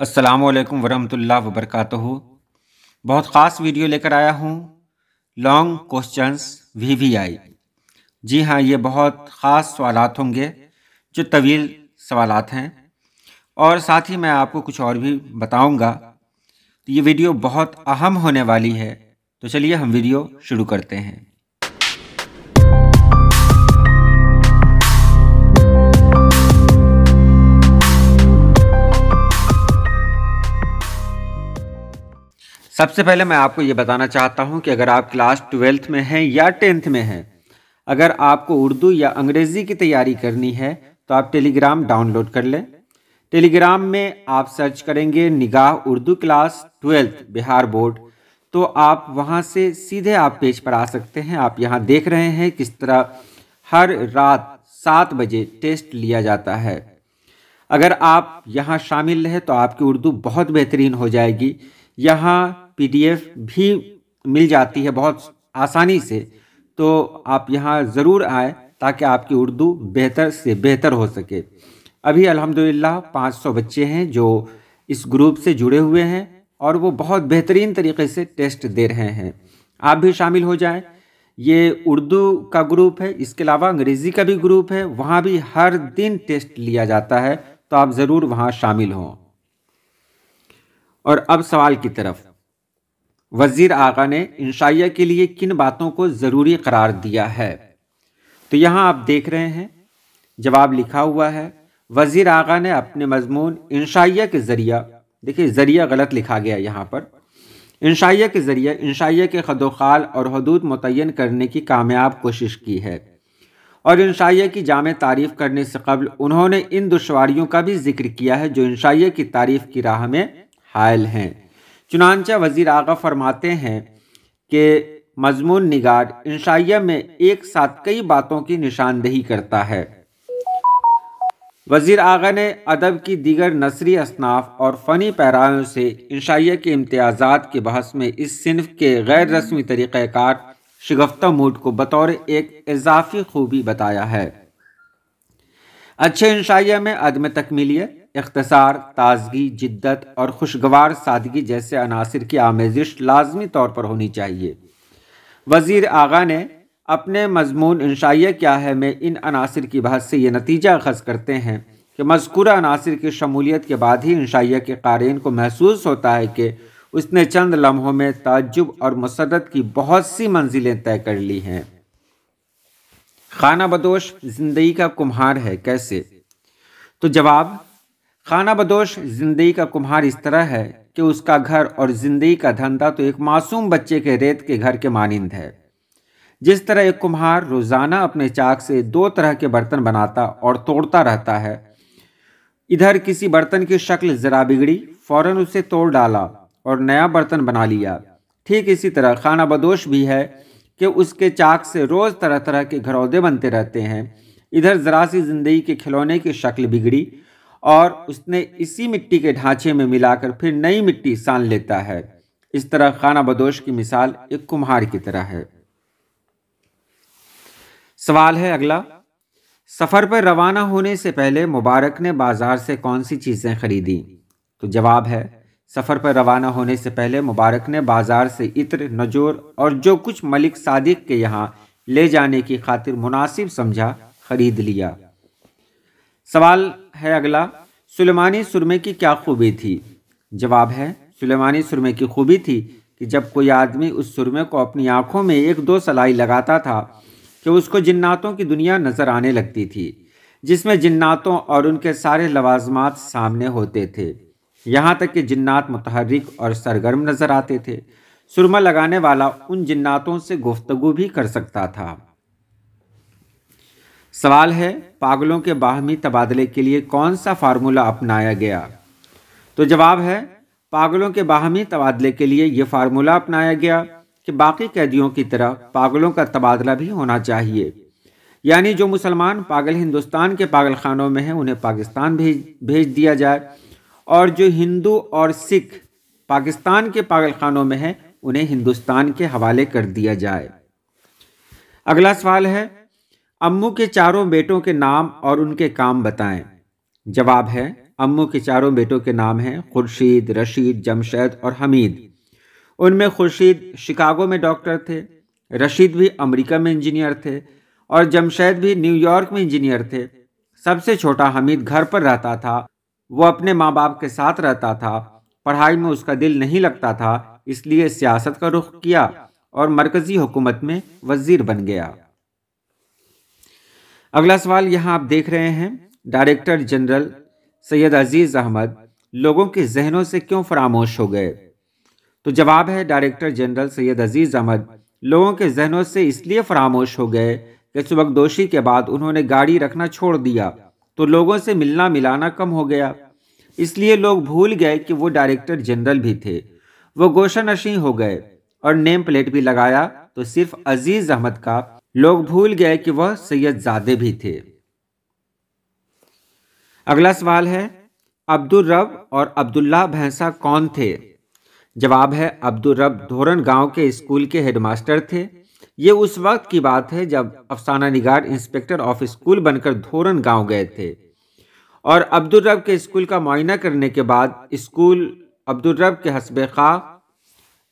असलकम वरहमतुल्लाह वबरकातुहू बहुत ख़ास वीडियो लेकर आया हूँ। लॉन्ग क्वेश्चंस वीवीआई जी हाँ ये बहुत ख़ास सवालात होंगे, जो तवील सवालात हैं। और साथ ही मैं आपको कुछ और भी बताऊँगा। तो ये वीडियो बहुत अहम होने वाली है। तो चलिए हम वीडियो शुरू करते हैं। सबसे पहले मैं आपको ये बताना चाहता हूँ कि अगर आप क्लास ट्वेल्थ में हैं या टेंथ में हैं, अगर आपको उर्दू या अंग्रेज़ी की तैयारी करनी है तो आप टेलीग्राम डाउनलोड कर लें। टेलीग्राम में आप सर्च करेंगे निगाह Urdu class twelfth, Bihar board तो आप वहाँ से सीधे आप पेज पर आ सकते हैं। आप यहाँ देख रहे हैं किस तरह हर रात सात बजे टेस्ट लिया जाता है। अगर आप यहाँ शामिल रहे तो आपकी उर्दू बहुत बेहतरीन हो जाएगी। यहाँ पीडीएफ भी मिल जाती है बहुत आसानी से तो आप यहाँ ज़रूर आए ताकि आपकी उर्दू बेहतर से बेहतर हो सके। अभी अल्हम्दुलिल्लाह 500 बच्चे हैं जो इस ग्रुप से जुड़े हुए हैं और वो बहुत बेहतरीन तरीके से टेस्ट दे रहे हैं। आप भी शामिल हो जाएँ। ये उर्दू का ग्रुप है, इसके अलावा अंग्रेज़ी का भी ग्रुप है, वहाँ भी हर दिन टेस्ट लिया जाता है तो आप ज़रूर वहाँ शामिल हों। और अब सवाल की तरफ़। वज़ीर आगा ने इंशाइया के लिए किन बातों को ज़रूरी करार दिया है? तो यहाँ आप देख रहे हैं, जवाब लिखा हुआ है, वज़ीर आगा ने अपने मजमून इंशाइया के ज़रिया, देखिए ज़रिया गलत लिखा गया यहाँ पर, इंशाइया के ज़रिए इंशाइया के खदोखाल और हदूद मुतन करने की कामयाब कोशिश की है। और इंशाइया की जाम तारीफ़ करने से कबल उन्होंने इन दुशारियों का भी ज़िक्र किया है जो इंशाइया की तारीफ़ की राह में हायल हैं। चुनानचा वज़ीर आगा फरमाते हैं कि मजमून निगार इंशाइया में एक साथ कई बातों की निशानदही करता है। वज़ीर आगा ने अदब की दीगर नसरी असनाफ और फ़नी पैराओं से इंशाइया के इम्तियाज़ात के बहस में इस सिनफ के गैर रस्मी तरीक़ार शगफ्ता मूड को बतौर एक इजाफी खूबी बताया है। अच्छे इंशाइया में अदम तकमीलियत इख्तसार, ताजगी, जिद्दत और खुशगवार सादगी जैसे अनासर की आमेजिश लाजमी तौर पर होनी चाहिए। वज़ीर आगा ने अपने मजमून इंशाइया क्या है में इन अनासर की बहस से ये नतीजा अखज़ करते हैं कि मजकूरा अनासर की शमूलियत के बाद ही इंशाइया के कारीन को महसूस होता है कि उसने चंद लम्हों में ताजुब और मसरत की बहुत सी मंजिलें तय कर ली हैं। खाना बदोश, ज़िंदगी का कुम्हार है, कैसे? तो जवाब खाना बदोश ज़िंदगी का कुम्हार इस तरह है कि उसका घर और ज़िंदगी का धंधा तो एक मासूम बच्चे के रेत के घर के मानिंद है। जिस तरह एक कुम्हार रोज़ाना अपने चाक से दो तरह के बर्तन बनाता और तोड़ता रहता है, इधर किसी बर्तन की शक्ल ज़रा बिगड़ी, फ़ौरन उसे तोड़ डाला और नया बर्तन बना लिया। ठीक इसी तरह खाना बदोश भी है कि उसके चाक से रोज़ तरह तरह के घरौदे बनते रहते हैं। इधर ज़रा सी ज़िंदगी के खिलौने की शक्ल बिगड़ी और उसने इसी मिट्टी के ढांचे में मिलाकर फिर नई मिट्टी सान लेता है। इस तरह खाना बदोश की मिसाल एक कुम्हार की तरह है। सवाल है अगला, सफ़र पर रवाना होने से पहले मुबारक ने बाज़ार से कौन सी चीज़ें खरीदी? तो जवाब है, सफ़र पर रवाना होने से पहले मुबारक ने बाज़ार से इत्र, नजोर और जो कुछ मलिक सादिक के यहाँ ले जाने की खातिर मुनासिब समझा खरीद लिया। सवाल है अगला, सुलेमानी सुरमे की क्या खूबी थी? जवाब है, सुलेमानी सुरमे की खूबी थी कि जब कोई आदमी उस सुरमे को अपनी आँखों में एक दो सलाई लगाता था कि उसको जिन्नातों की दुनिया नज़र आने लगती थी, जिसमें जिन्नातों और उनके सारे लवाजमात सामने होते थे। यहाँ तक कि जिन्नात मुतहरिक और सरगर्म नज़र आते थे। सुरमा लगाने वाला उन जिन्नातों से गुफ्तगु भी कर सकता था। सवाल है, पागलों के बाहमी तबादले के लिए कौन सा फार्मूला अपनाया गया? तो जवाब है, पागलों के बाहमी तबादले के लिए ये फार्मूला अपनाया गया कि बाकी कैदियों की तरह पागलों का तबादला भी होना चाहिए। यानी जो मुसलमान पागल हिंदुस्तान के पागल खानों में हैं, उन्हें पाकिस्तान भेज भेज दिया जाए। और जो हिंदू और सिख पाकिस्तान के पागल खानों में हैं, उन्हें हिंदुस्तान के हवाले कर दिया जाए। अगला सवाल है अम्मू के चारों बेटों के नाम और उनके काम बताएँ। जवाब है, अम्मू के चारों बेटों के नाम हैं खुर्शीद, रशीद, जमशेद और हमीद। उनमें खुर्शीद शिकागो में डॉक्टर थे, रशीद भी अमेरिका में इंजीनियर थे और जमशेद भी न्यूयॉर्क में इंजीनियर थे। सबसे छोटा हमीद घर पर रहता था, वो अपने माँ बाप के साथ रहता था, पढ़ाई में उसका दिल नहीं लगता था, इसलिए सियासत का रुख किया और मरकजी हुकूमत में वज़ीर बन गया। अगला सवाल यहाँ आप देख रहे हैं। डायरेक्टर जनरल सैयद अज़ीज़ अहमद लोगों के जहनों से क्यों फरामोश हो गए? तो जवाब है डायरेक्टर जनरल सैयद अज़ीज़ अहमद लोगों के जहनों से इसलिए फरामोश हो गए कि सुबकदोशी के बाद उन्होंने गाड़ी रखना छोड़ दिया तो लोगों से मिलना मिलाना कम हो गया। इसलिए लोग भूल गए कि वो डायरेक्टर जनरल भी थे। वो गोशा नशी हो गए और नेम प्लेट भी लगाया तो सिर्फ़ अज़ीज़ अहमद का लोग भूल गए कि वह सैयद जादे भी थे। अगला सवाल है, अब्दुल रब और अब्दुल्ला भैंसा कौन थे? जवाब है, अब्दुल रब धोरन गाँव के स्कूल के हेडमास्टर थे। ये उस वक्त की बात है जब अफसाना निगार इंस्पेक्टर ऑफ़ स्कूल बनकर धोरन गाँव गए थे। और अब्दुल रब के स्कूल का मुआयना करने के बाद स्कूल अब्दुल रब के हसब खा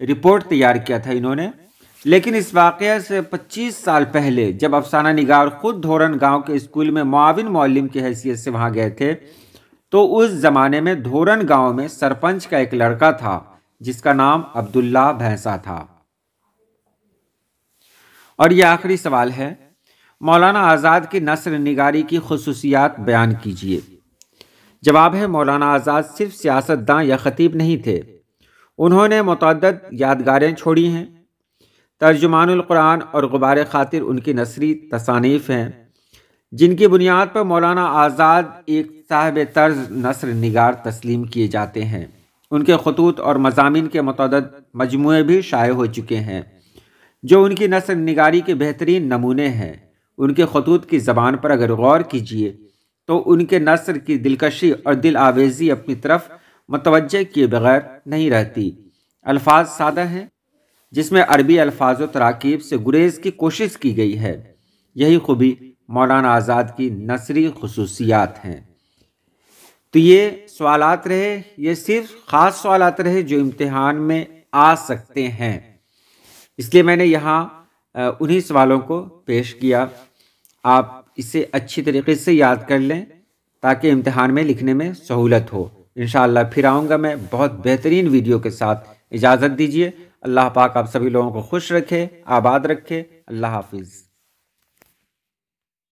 रिपोर्ट तैयार किया था इन्होंने। लेकिन इस वाक़े से 25 साल पहले, जब अफसाना निगार खुद धोरन गाँव के स्कूल में मुआविन मौलिम की हैसियत से वहाँ गए थे तो उस ज़माने में धोरन गाँव में सरपंच का एक लड़का था, जिसका नाम अब्दुल्ला भैंसा था। और ये आखिरी सवाल है, मौलाना आज़ाद की नसर निगारी की खसूसियात बयान कीजिए। जवाब है, मौलाना आज़ाद सिर्फ़ सियासतदान या ख़तीब नहीं थे। उन्होंने मतद यादगारें छोड़ी हैं। तर्जुमानकुरान और गुबार ख़ातिर उनकी नसरी तसानीफ़ हैं, जिनकी बुनियाद पर मौलाना आज़ाद एक साहब तर्ज नसर निगार तस्लीम किए जाते हैं। उनके खतूत और मजामी के मतद मजमू भी शाये हो चुके हैं, जो उनकी नसर निगारी के बेहतरीन नमूने हैं। उनके खतूत की ज़बान पर अगर गौर कीजिए तो उनके नसर की दिलकशी और दिल आवेज़ी अपनी तरफ़ मतवजह किए बगैर नहीं रहती। अल्फाज सादा हैं? जिसमें अरबी अल्फाज तराकीब से गुरेज की कोशिश की गई है। यही खूबी मौलाना आज़ाद की नसरी खसूसियात हैं। तो ये सवालत रहे, ये सिर्फ़ ख़ास सवालत रहे जो इम्तहान में आ सकते हैं। इसलिए मैंने यहाँ उन्हीं सवालों को पेश किया। आप इसे अच्छी तरीके से याद कर लें ताकि इम्तहान में लिखने में सहूलत हो। इन फिर आऊँगा मैं। बहुत बेहतरीन वीडियो के साथ। इजाज़त दीजिए। अल्लाह पाक आप सभी लोगों को खुश रखे आबाद रखे। अल्लाह हाफिज़।